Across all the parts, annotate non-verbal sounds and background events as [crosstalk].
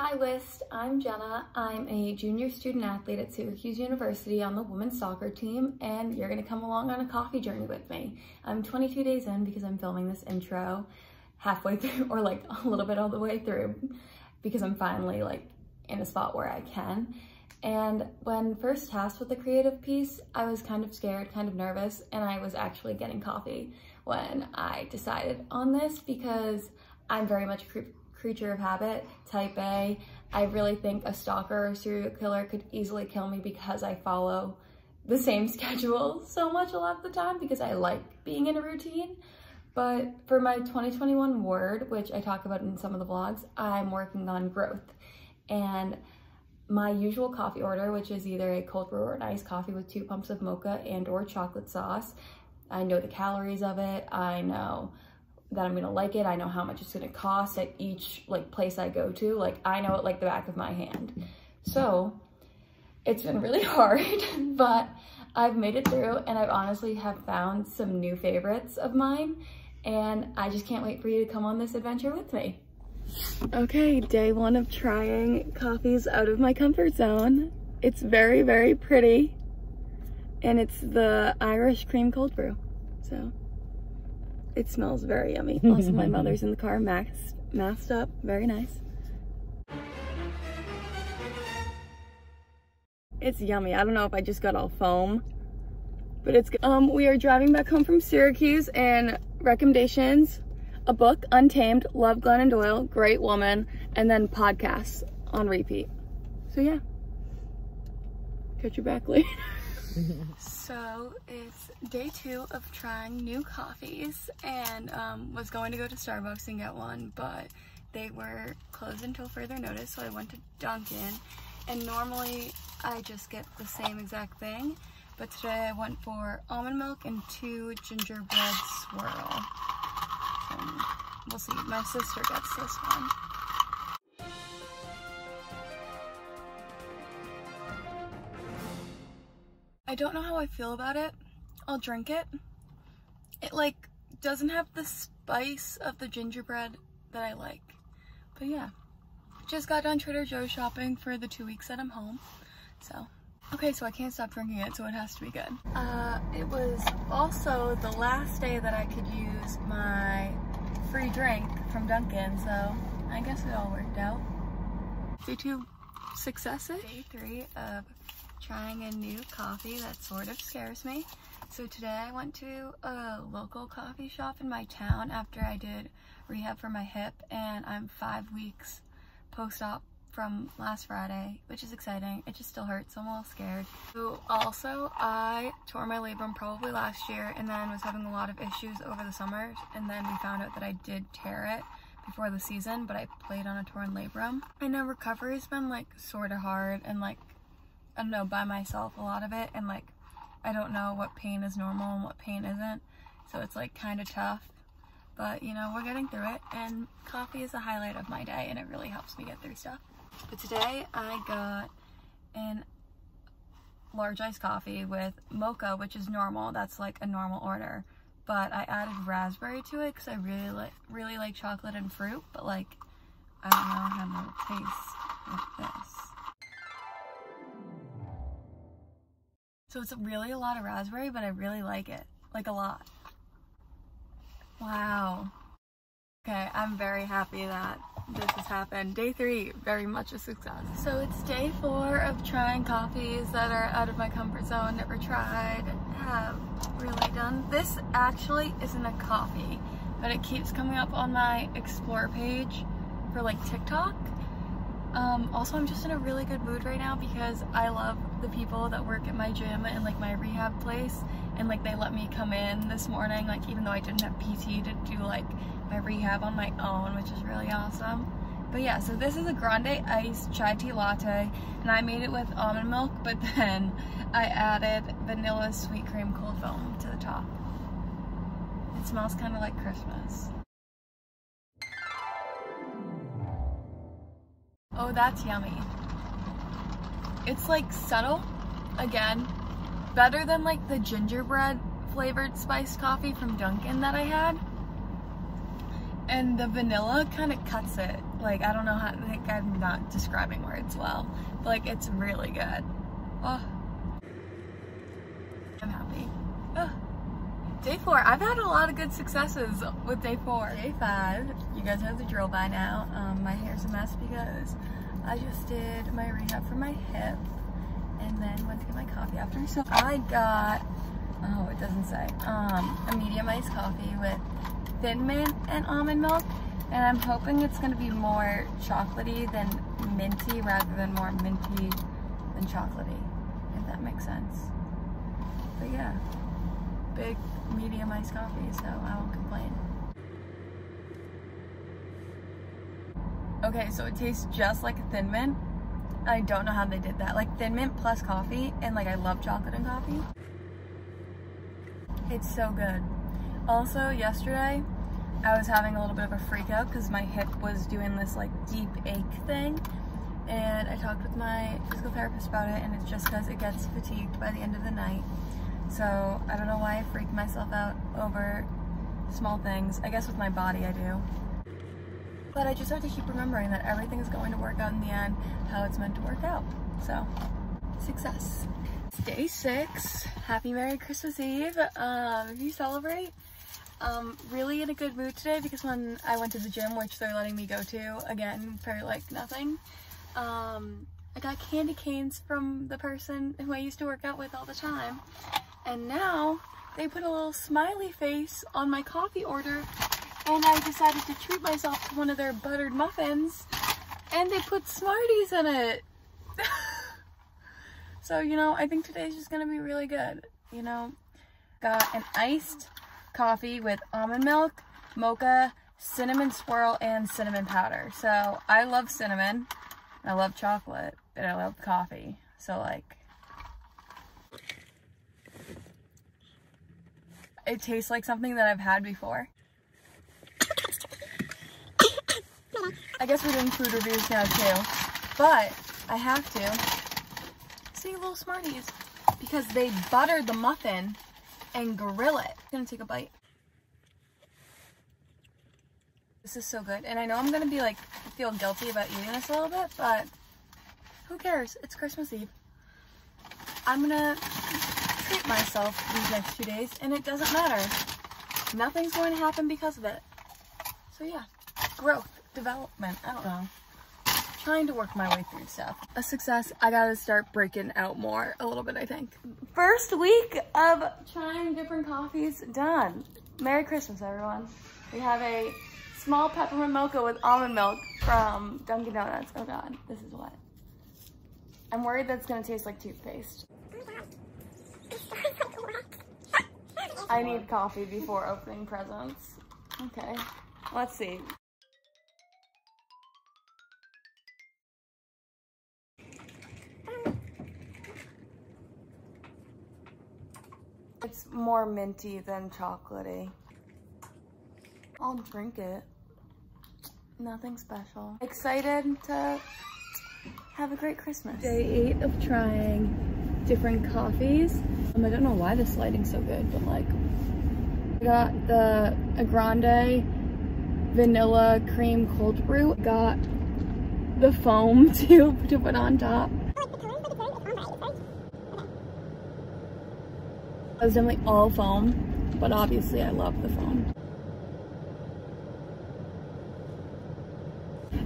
Hi WiST, I'm Jenna. I'm a junior student athlete at Syracuse University on the women's soccer team and you're gonna come along on a coffee journey with me. I'm 22 days in because I'm filming this intro halfway [laughs] through or like a little bit all the way through because I'm finally like in a spot where I can. And when first tasked with the creative piece, I was kind of scared, kind of nervous, and I was actually getting coffee when I decided on this because I'm very much a creature of habit, type A. I really think a stalker or serial killer could easily kill me because I follow the same [laughs] schedule so much a lot of the time because I like being in a routine. But for my 2021 word, which I talk about in some of the vlogs, I'm working on growth. And my usual coffee order, which is either a cold brew or an iced coffee with two pumps of mocha and or chocolate sauce. I know the calories of it. I know that I'm gonna like it. I know how much it's gonna cost at each like place I go to. Like I know it like the back of my hand. So it's been really [laughs] hard, [laughs] but I've made it through and I've honestly have found some new favorites of mine and I just can't wait for you to come on this adventure with me. Okay, day one of trying coffees out of my comfort zone. It's very, very pretty. And it's the Irish cream cold brew. So it smells very yummy. [laughs] Also, my mother's in the car, masked, masked up. Very nice. It's yummy. I don't know if I just got all foam, but it's good. Um, we are driving back home from Syracuse and recommendations a book, Untamed, love Glennon Doyle, great woman, and then podcasts on repeat. So yeah, catch you back later. [laughs] so it's day two of trying new coffees and um, was going to go to Starbucks and get one, but they were closed until further notice, so I went to Dunkin'. And normally I just get the same exact thing, but today I went for almond milk and two gingerbread swirl. Um, we'll see. My sister gets this one. I don't know how I feel about it. I'll drink it. It like doesn't have the spice of the gingerbread that I like. But yeah, just got done Trader Joe's shopping for the two weeks that I'm home. So Okay, so I can't stop drinking it, so it has to be good. Uh, it was also the last day that I could use my free drink from Dunkin', so I guess it all worked out. Day two successes. Day three of trying a new coffee that sort of scares me. So today I went to a local coffee shop in my town after I did rehab for my hip and I'm five weeks post-op from last Friday, which is exciting. It just still hurts, so I'm a little scared. So also, I tore my labrum probably last year and then was having a lot of issues over the summer. And then we found out that I did tear it before the season, but I played on a torn labrum. I know recovery's been like sort of hard and like, I don't know, by myself a lot of it. And like, I don't know what pain is normal and what pain isn't. So it's like kind of tough but you know we're getting through it and coffee is the highlight of my day and it really helps me get through stuff but today I got an large iced coffee with mocha, which is normal. That's like a normal order. But I added raspberry to it because I really like really like chocolate and fruit. But like, I don't know how it tastes with this. So it's really a lot of raspberry, but I really like it. Like a lot. Wow. Okay, I'm very happy that this has happened. Day three, very much a success. So it's day four of trying coffees that are out of my comfort zone, never tried, have really done. This actually isn't a coffee, but it keeps coming up on my explore page for like TikTok. Um, also, I'm just in a really good mood right now because I love the people that work at my gym and like my rehab place and like they let me come in this morning like even though I didn't have PT to do like my rehab on my own, which is really awesome. But yeah, so this is a grande iced chai tea latte, and I made it with almond milk, but [laughs] then I added vanilla sweet cream cold foam to the top. It smells kind of like Christmas. Oh, that's yummy. It's like subtle, again, better than like the gingerbread flavored spiced coffee from Dunkin' that I had and the vanilla kind of cuts it. Like, I don't know how, like, I'm not describing words well, but like, it's really good. Oh, I'm happy. Oh. Day four, I've had a lot of good successes with day four. Day five, you guys know the drill by now. Um, my hair's a mess because I just did my rehab for my hip and then went to get my coffee after. So I got, oh, it doesn't say, um, a medium iced coffee with thin mint and almond milk. And I'm hoping it's gonna be more chocolatey than minty rather than more minty than chocolatey, if that makes sense. But yeah, big medium iced coffee, so I won't complain. Okay, so it tastes just like a Thin Mint. I don't know how they did that. Like Thin Mint plus coffee, and like I love chocolate and coffee. It's so good. Also, yesterday, I was having a little bit of a freak out because my hip was doing this like deep ache thing. And I talked with my physical therapist about it, and it's just because it gets fatigued by the end of the night. So I don't know why I freak myself out over small things. I guess with my body I do. But I just have to keep remembering that everything is going to work out in the end how it's meant to work out. So, success. It's day six. Happy Merry Christmas Eve. Um, if you celebrate, um, really in a good mood today because when I went to the gym, which they're letting me go to again for like nothing, um, I got candy canes from the person who I used to work out with all the time. And now they put a little smiley face on my coffee order and I decided to treat myself to one of their buttered muffins and they put Smarties in it. [laughs] so, you know, I think today's just gonna be really good. You know, got an iced coffee with almond milk, mocha, cinnamon swirl, and cinnamon powder. So I love cinnamon, I love chocolate, and I love coffee. So like, it tastes like something that I've had before. I guess we're doing food reviews now too, but I have to say little Smarties because they buttered the muffin and grill it. I'm gonna take a bite. This is so good. And I know I'm gonna be like, feel guilty about eating this a little bit, but who cares? It's Christmas Eve. I'm gonna treat myself these next two days and it doesn't matter. Nothing's going to happen because of it. So yeah, growth, development, I don't know. Trying to work my way through stuff. A success, I gotta start breaking out more a little bit, I think. First week of trying different coffees done. Merry Christmas, everyone. We have a small peppermint mocha with almond milk from Dunkin' Donuts. Oh God, this is what. I'm worried that's gonna taste like toothpaste. I need coffee before opening presents. Okay, let's see. It's more minty than chocolatey. I'll drink it. Nothing special. Excited to have a great Christmas. Day eight of trying different coffees. Um, I don't know why this lighting's so good, but like, I got the a grande vanilla cream cold brew. Got the foam [laughs] too to put on top. It was definitely all foam, but obviously I love the foam.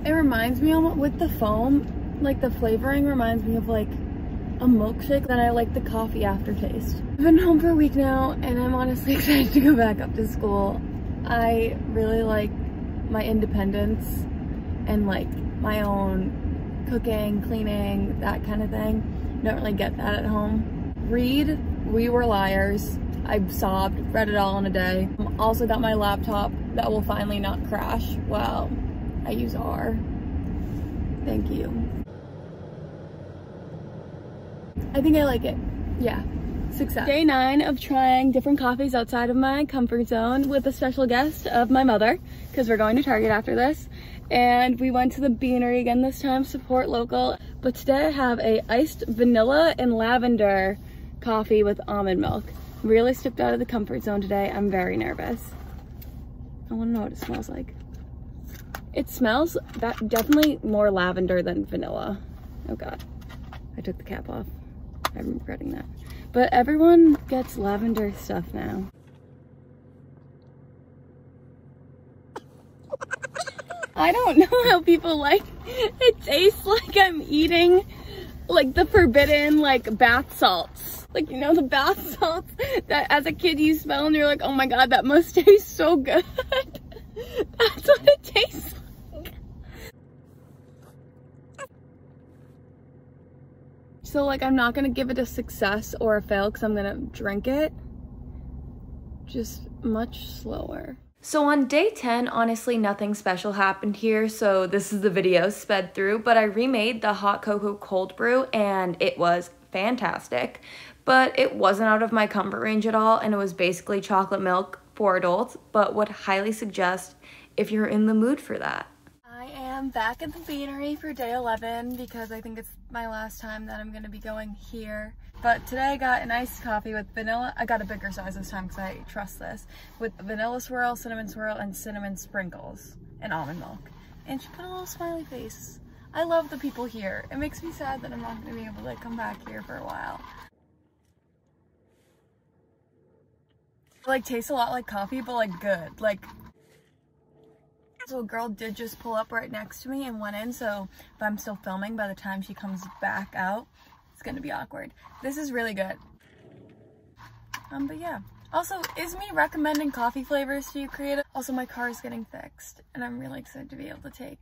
It reminds me of, with the foam, like the flavoring reminds me of like a milkshake. Then I like the coffee aftertaste. I've been home for a week now and I'm honestly [laughs] excited to go back up to school. I really like my independence and like my own cooking, cleaning, that kind of thing. Don't really get that at home. Read We Were Liars. I sobbed, read it all in a day. Also got my laptop that will finally not crash. Well, I use R. Thank you. I think I like it. Yeah. Success. Day nine of trying different coffees outside of my comfort zone with a special guest of my mother because we're going to Target after this. And we went to the Beanery again this time, support local. But today I have a iced vanilla and lavender coffee with almond milk. Really stepped out of the comfort zone today. I'm very nervous. I want to know what it smells like. It smells that definitely more lavender than vanilla. Oh God, I took the cap off. I'm regretting that. But everyone gets lavender stuff now. I don't know how people like it tastes like I'm eating like the forbidden like bath salts. Like, you know, the bath salts that as a kid you smell and you're like, oh my God, that must [laughs] taste so good. [laughs] That's what it tastes like. So like, I'm not gonna give it a success or a fail because I'm gonna drink it. Just much slower. So on day 10, honestly, nothing special happened here, so this is the video sped through, but I remade the hot cocoa cold brew and it was fantastic, but it wasn't out of my comfort range at all, and it was basically chocolate milk for adults, but would highly suggest if you're in the mood for that. I am back at the beanery for day 11 because I think it's my last time that I'm going to be going here. But today I got an iced coffee with vanilla. I got a bigger size this time because I trust this. With vanilla swirl, cinnamon swirl, and cinnamon sprinkles and almond milk. And she put a little smiley face. I love the people here. It makes me sad that I'm not going to be able to come back here for a while. It, like tastes a lot like coffee, but like good. Like so a girl did just pull up right next to me and went in, so if I'm still filming by the time she comes back out, it's gonna be awkward. This is really good. Um, but yeah. Also, is me recommending coffee flavors to you creative? Also, my car is getting fixed, and I'm really excited to be able to take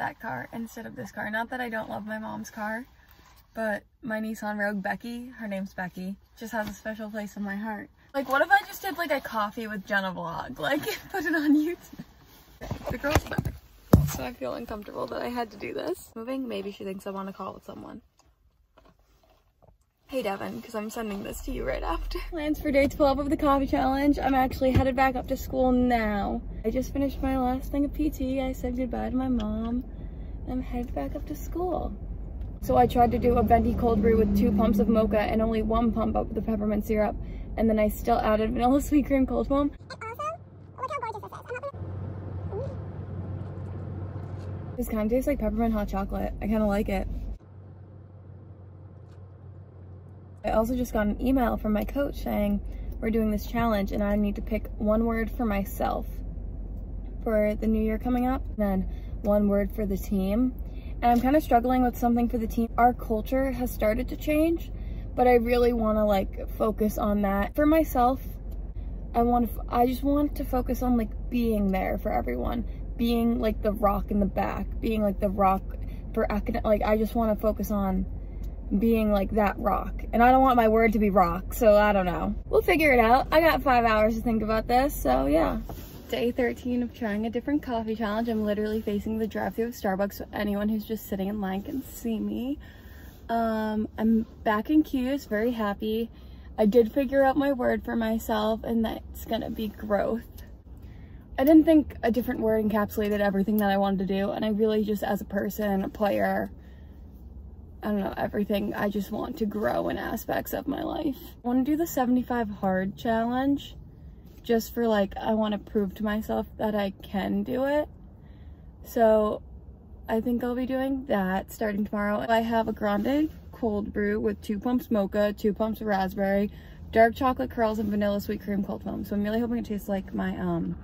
that car instead of this car. Not that I don't love my mom's car, but my Nissan Rogue Becky, her name's Becky, just has a special place in my heart. Like, what if I just did like a coffee with Jenna vlog? [laughs] Like, put it on YouTube. The girl's back. So I feel uncomfortable that I had to do this. Moving, maybe she thinks I'm on a call with someone. Hey Devin, because I'm sending this to you right after. [laughs] Plans for day 12 of the coffee challenge. I'm actually headed back up to school now. I just finished my last thing of PT. I said goodbye to my mom. I'm headed back up to school. So I tried to do a venti cold brew with two pumps of mocha and only one pump of the peppermint syrup. And then I still added vanilla [laughs] sweet cream cold foam. This kind of tastes like peppermint hot chocolate. I kind of like it. I also just got an email from my coach saying we're doing this challenge and I need to pick one word for myself for the new year coming up, and then one word for the team. And I'm kind of struggling with something for the team. Our culture has started to change, but I really want to like focus on that. For myself, I want to, I just want to focus on like being there for everyone, being like the rock in the back, being like the rock for academic, like I just want to focus on being like that rock. And I don't want my word to be rock, so I don't know. We'll figure it out. I got five hours to think about this, so yeah. Day 13 of trying a different coffee challenge. I'm literally facing the drive-thru of Starbucks, so anyone who's just sitting in line can see me. Um, I'm back in 'Cuse, very happy. I did figure out my word for myself, and that's gonna be growth. I didn't think a different word encapsulated everything that I wanted to do, and I really just, as a person, a player, I don't know, everything. I just want to grow in aspects of my life. I want to do the 75 hard challenge just for like, I want to prove to myself that I can do it. So I think I'll be doing that starting tomorrow. I have a grande cold brew with two pumps mocha, two pumps raspberry, dark chocolate curls, and vanilla sweet cream cold foam. So I'm really hoping it tastes like my um,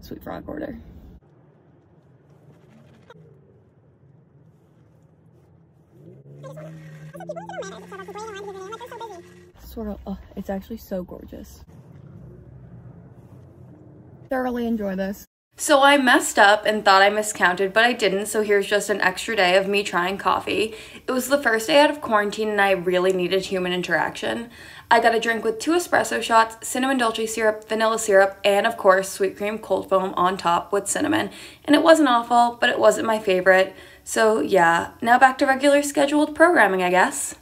sweet frog order. Sort of, oh, it's actually so gorgeous. Thoroughly enjoy this. So I messed up and thought I miscounted, but I didn't, so here's just an extra day of me trying coffee. It was the first day out of quarantine and I really needed human interaction. I got a drink with two espresso shots, cinnamon dolce syrup, vanilla syrup, and of course sweet cream cold foam on top with cinnamon. And it wasn't awful, but it wasn't my favorite. So yeah, now back to regular scheduled programming, I guess.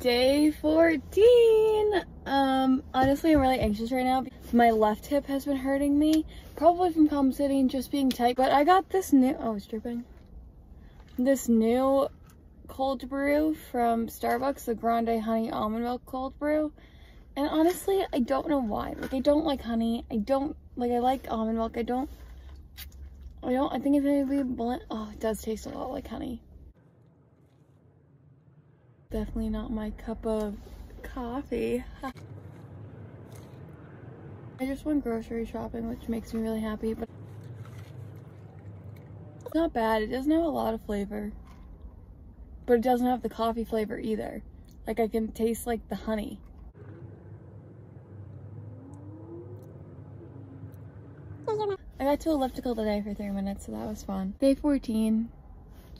Day 14. Um, honestly, I'm really anxious right now. My left hip has been hurting me, probably from sitting, and just being tight. But I got this new, oh, it's dripping. This new cold brew from Starbucks, the Grande Honey Almond Milk Cold Brew. And honestly, I don't know why. Like, I don't like honey. I don't, like, I like almond milk. I don't I don't, I think it's gonna be blunt. Oh, it does taste a lot like honey. Definitely not my cup of coffee. [laughs] I just went grocery shopping, which makes me really happy, but it's not bad. It doesn't have a lot of flavor, but it doesn't have the coffee flavor either. Like I can taste like the honey. I got to elliptical today for three minutes, so that was fun. Day 14,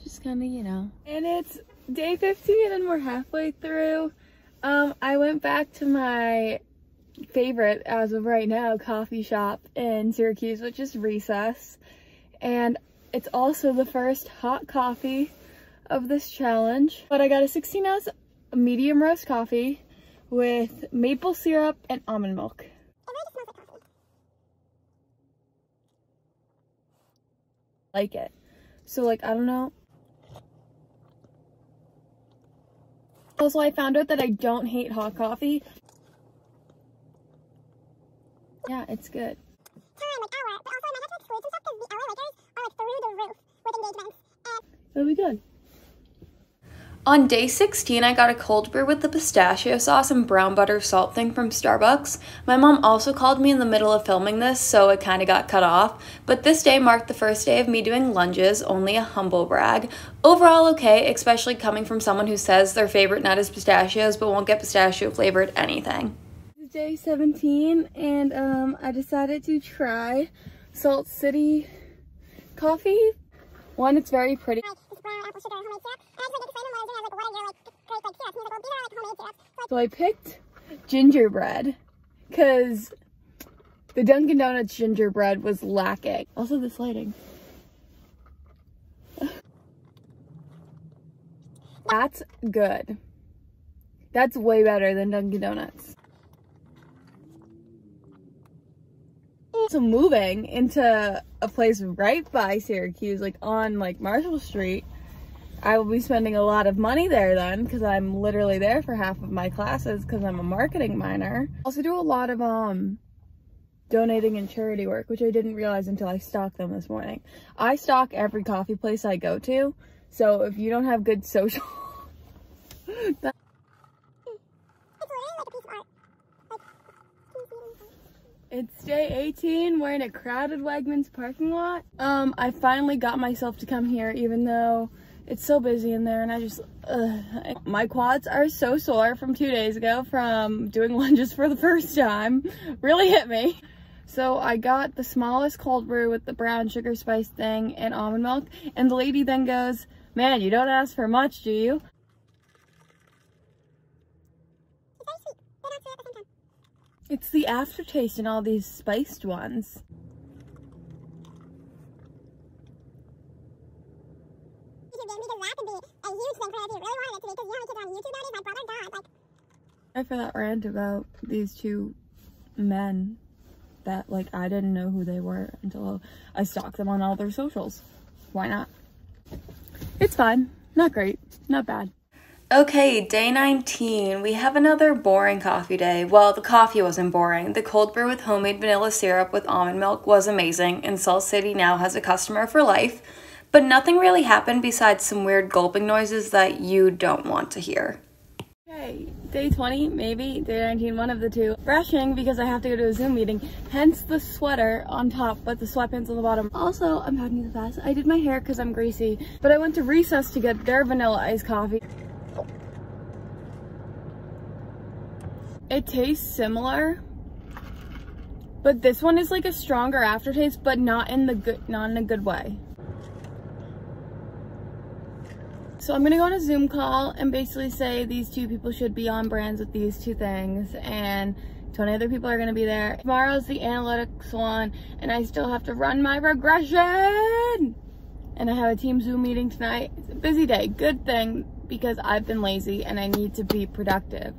just kind of, you know. And it's day 15 and we're halfway through. Um, I went back to my favorite, as of right now, coffee shop in Syracuse, which is Recess. And it's also the first hot coffee of this challenge. But I got a 16 ounce medium roast coffee with maple syrup and almond milk. Like it. So like, I don't know. Also, I found out that I don't hate hot coffee. Yeah, it's good. It'll be good. On day 16, I got a cold brew with the pistachio sauce and brown butter salt thing from Starbucks. My mom also called me in the middle of filming this, so it kind of got cut off. But this day marked the first day of me doing lunges, only a humble brag. Overall okay, especially coming from someone who says their favorite nut is pistachios but won't get pistachio flavored anything. It's Day 17 and um, I decided to try Salt City coffee. One, it's very pretty. So I picked gingerbread because the Dunkin' Donuts gingerbread was lacking. Also this lighting. [sighs] That's good. That's way better than Dunkin' Donuts. So moving into a place right by Syracuse, like on like Marshall Street, I will be spending a lot of money there then because I'm literally there for half of my classes because I'm a marketing minor. Also do a lot of um donating and charity work, which I didn't realize until I stalked them this morning. I stalk every coffee place I go to, so if you don't have good social... [laughs] It's day 18. We're in a crowded Wegmans parking lot. Um, I finally got myself to come here even though it's so busy in there and I just, uh, my quads are so sore from two days ago from doing [laughs] lunges for the first time. Really hit me. So I got the smallest cold brew with the brown sugar spice thing and almond milk. And the lady then goes, man, you don't ask for much, do you? It's the aftertaste in all these spiced ones. I for that rant about these two men that like I didn't know who they were until I stalked them on all their socials. Why not? It's fine. Not great. Not bad. Okay, day 19. We have another boring coffee day. Well, the coffee wasn't boring. The cold brew with homemade vanilla syrup with almond milk was amazing, and Salt City now has a customer for life. But nothing really happened besides some weird gulping noises that you don't want to hear. Okay, day 20, maybe, day 19, one of the two. Brushing because I have to go to a Zoom meeting, hence the sweater on top, but the sweatpants on the bottom. Also, I'm having the fast. I did my hair because I'm greasy, but I went to Recess to get their vanilla iced coffee. It tastes similar, but this one is like a stronger aftertaste, but not in the good, not in a good way. So I'm gonna go on a Zoom call and basically say these two people should be on brands with these two things and 20 other people are gonna be there. Tomorrow's the analytics one and I still have to run my regression. And I have a team Zoom meeting tonight. It's a busy day, good thing because I've been lazy and I need to be productive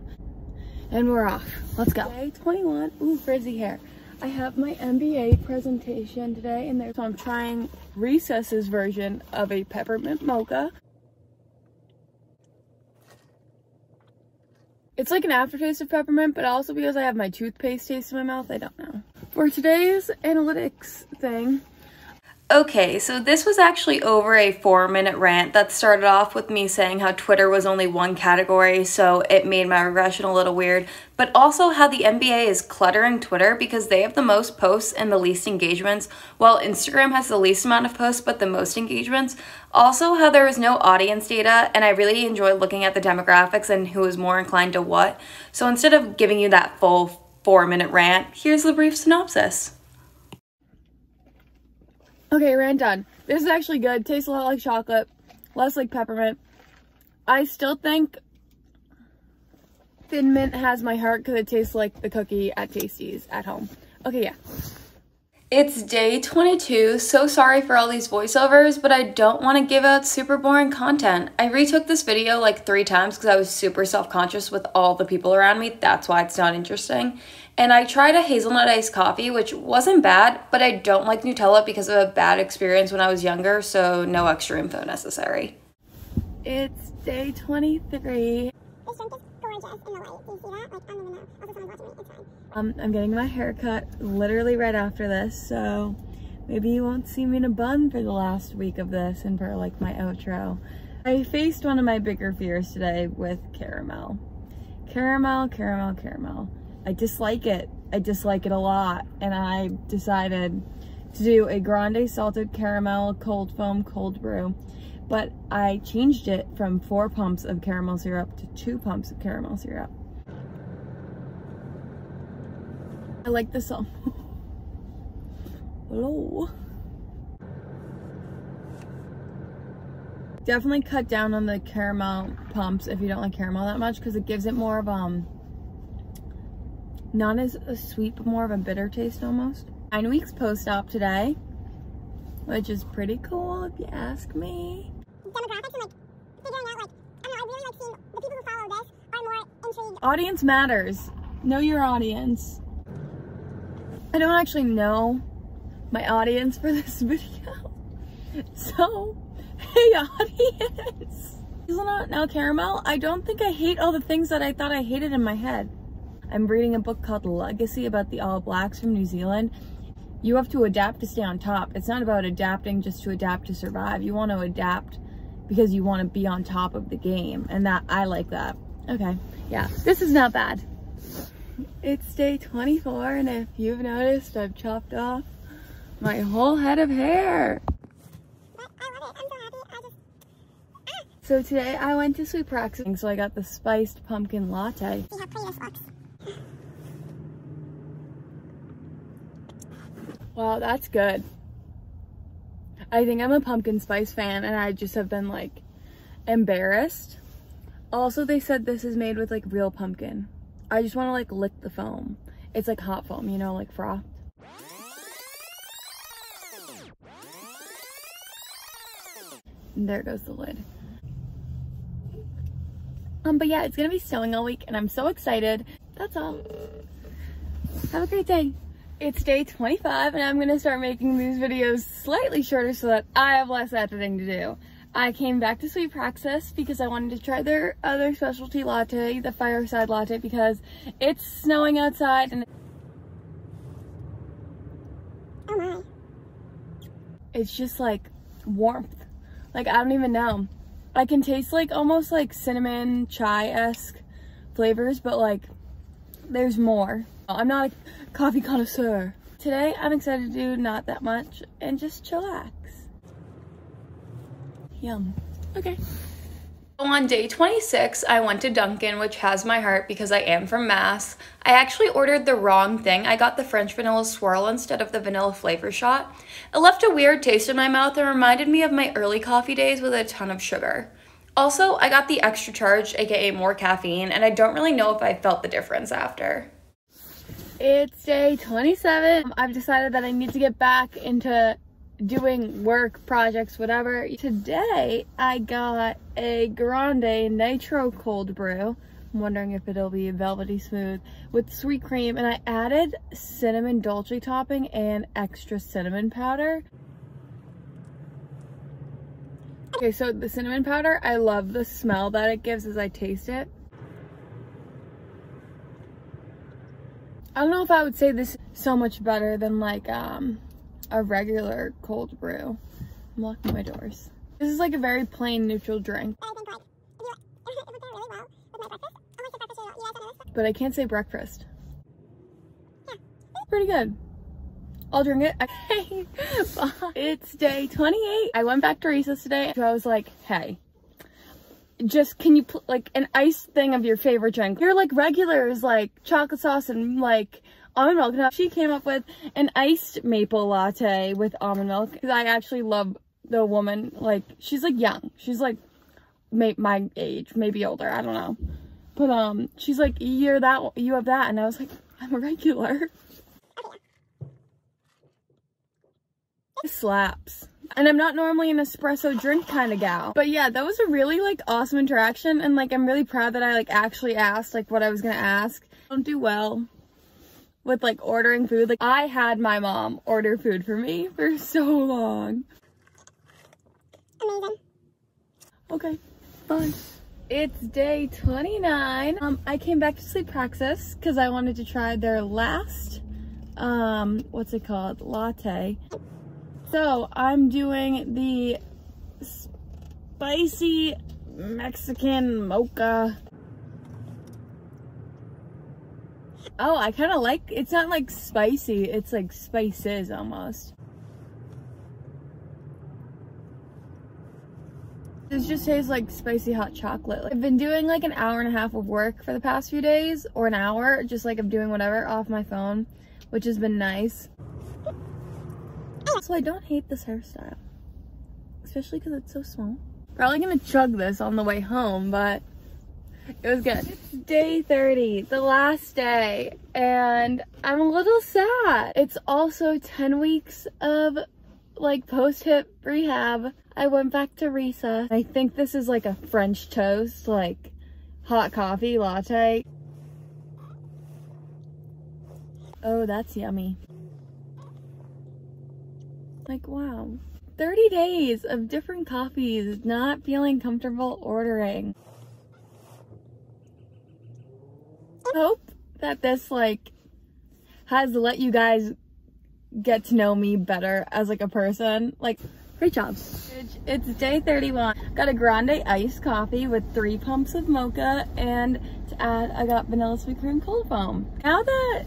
and we're off. Let's go. Day 21, ooh, frizzy hair. I have my NBA presentation today and there, so I'm trying Recess's version of a peppermint mocha. It's like an aftertaste of peppermint, but also because I have my toothpaste taste in my mouth, I don't know. For today's analytics thing, Okay, so this was actually over a four minute rant that started off with me saying how Twitter was only one category, so it made my regression a little weird, but also how the NBA is cluttering Twitter because they have the most posts and the least engagements, while Instagram has the least amount of posts but the most engagements. Also, how there is no audience data, and I really enjoy looking at the demographics and who is more inclined to what. So instead of giving you that full four minute rant, here's the brief synopsis. Okay, rant done. This is actually good. Tastes a lot like chocolate, less like peppermint. I still think Thin Mint has my heart because it tastes like the cookie at Tasty's at home. Okay, yeah. It's day 22, so sorry for all these voiceovers, but I don't want to give out super boring content. I retook this video like three times because I was super self-conscious with all the people around me, that's why it's not interesting. And I tried a hazelnut iced coffee, which wasn't bad, but I don't like Nutella because of a bad experience when I was younger, so no extra info necessary. It's day 23. Um, I'm getting my hair cut literally right after this, so maybe you won't see me in a bun for the last week of this and for like my outro. I faced one of my bigger fears today with caramel. Caramel, caramel, caramel. I dislike it. I dislike it a lot. And I decided to do a grande salted caramel cold foam cold brew. But I changed it from four pumps of caramel syrup to two pumps of caramel syrup. I like the song. Hello. Definitely cut down on the caramel pumps if you don't like caramel that much because it gives it more of um not as a sweet but more of a bitter taste almost. Nine weeks post-op today, which is pretty cool if you ask me. Demographics and like figuring out like, I don't know, I really like seeing the people who follow this are more intrigued. Audience matters. Know your audience. I don't actually know my audience for [laughs] this video. So, hey audience. Hazelnut now caramel. I don't think I hate all the things that I thought I hated in my head. I'm reading a book called Legacy about the All Blacks from New Zealand. You have to adapt to stay on top. It's not about adapting just to adapt to survive. You want to adapt because you want to be on top of the game. And that I like that. Okay, yeah, this is not bad. It's day 24 and if you've noticed, I've chopped off my whole head of hair. So today I went to Sweet Praxis, so I got the spiced pumpkin latte. Wow, that's good. I think I'm a pumpkin spice fan and I just have been like embarrassed. Also, they said this is made with like real pumpkin. I just want to like lick the foam. It's like hot foam, you know, like froth. And there goes the lid. Um, but yeah, it's gonna be snowing all week and I'm so excited. That's all. Have a great day. It's day 25 and I'm gonna start making these videos slightly shorter so that I have less editing to do. I came back to Sweet Praxis because I wanted to try their other specialty latte, the Fireside Latte, because it's snowing outside and it's just like warmth. Like, I don't even know. I can taste like almost like cinnamon chai-esque flavors, but like there's more. I'm not a coffee connoisseur. Today, I'm excited to do not that much and just chillax. Yum. Okay. On day 26, I went to Dunkin', which has my heart because I am from Mass. I actually ordered the wrong thing. I got the French vanilla swirl instead of the vanilla flavor shot. It left a weird taste in my mouth and reminded me of my early coffee days with a ton of sugar. Also, I got the extra charge, aka more caffeine, and I don't really know if I felt the difference after. It's day 27. I've decided that I need to get back into doing work, projects, whatever. Today, I got a Grande Nitro Cold Brew. I'm wondering if it'll be velvety smooth with sweet cream. And I added cinnamon dolce topping and extra cinnamon powder. Okay, so the cinnamon powder, I love the smell that it gives as I taste it. I don't know if I would say this so much better than like um, a regular cold brew. I'm locking my doors. This is like a very plain neutral drink. But I can't say breakfast. Pretty good. I'll drink it. [laughs] Okay. It's day 28. I went back to recess today. So I was like, hey, just can you put like an ice thing of your favorite drink? Your like regulars like chocolate sauce and like almond milk. Now she came up with an iced maple latte with almond milk because I actually love the woman. Like she's like young. She's like may my age, maybe older. I don't know. But um, she's like you're that you have that, and I was like I'm a regular. [laughs] Slaps. And I'm not normally an espresso drink kind of gal. But yeah, that was a really like awesome interaction. And like, I'm really proud that I like actually asked like what I was going to ask. I don't do well with like ordering food. Like I had my mom order food for me for so long. Amazing. Okay, bye. It's day 29. Um, I came back to Sweet Praxis because I wanted to try their last, um, what's it called? Latte. So I'm doing the spicy Mexican mocha. Oh, I kind of like, it's not like spicy, it's like spices almost. This just tastes like spicy hot chocolate. I've been doing like an hour and a half of work for the past few days, or an hour, just like I'm doing whatever off my phone, which has been nice. So I don't hate this hairstyle, especially because it's so small. Probably gonna chug this on the way home, but it was good. It's day 30, the last day, and I'm a little sad. It's also 10 weeks of like post-hip rehab. I went back to recess. I think this is like a French toast, like hot coffee latte. Oh, that's yummy. Like, wow. 30 days of different coffees, not feeling comfortable ordering. Hope that this, like, has let you guys get to know me better as, like, a person. Like, great job. It's day 31. Got a grande iced coffee with three pumps of mocha, and to add, I got vanilla sweet cream cold foam. Now that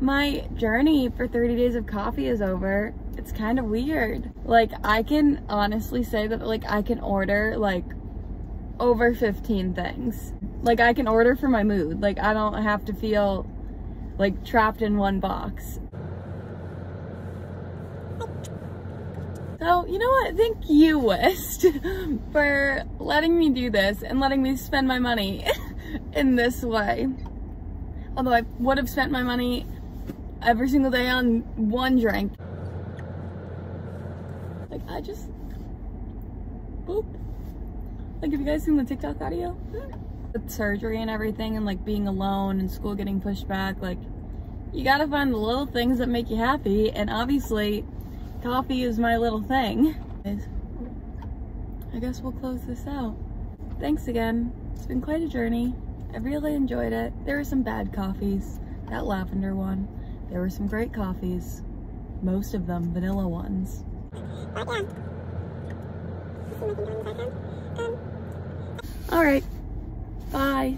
my journey for 30 days of coffee is over, it's kind of weird. Like I can honestly say that like I can order like over 15 things. Like I can order for my mood. Like I don't have to feel like trapped in one box. So, you know what? Thank you, WiST, [laughs] for letting me do this and letting me spend my money [laughs] in this way. Although I would have spent my money every single day on one drink. I just, boop. Like, have you guys seen the TikTok audio? With surgery and everything and like being alone and school getting pushed back, like, you gotta find the little things that make you happy. And obviously, coffee is my little thing. I guess we'll close this out. Thanks again. It's been quite a journey. I really enjoyed it. There were some bad coffees. That lavender one. There were some great coffees. Most of them vanilla ones. All right. Bye.